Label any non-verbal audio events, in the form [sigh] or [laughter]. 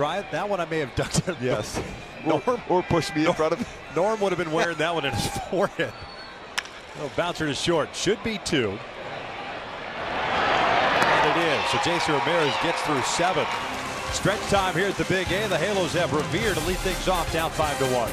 try it? That one I may have ducked it. Yes. [laughs] Norm, or, or push me in front of. him. [laughs] Norm would have been wearing that one in his [laughs] forehead. Oh, bouncer to short. Should be two. And it is. So J.C. Ramirez gets through seven. Stretch time here at the Big A. The Halos have Revere to lead things off down five to one.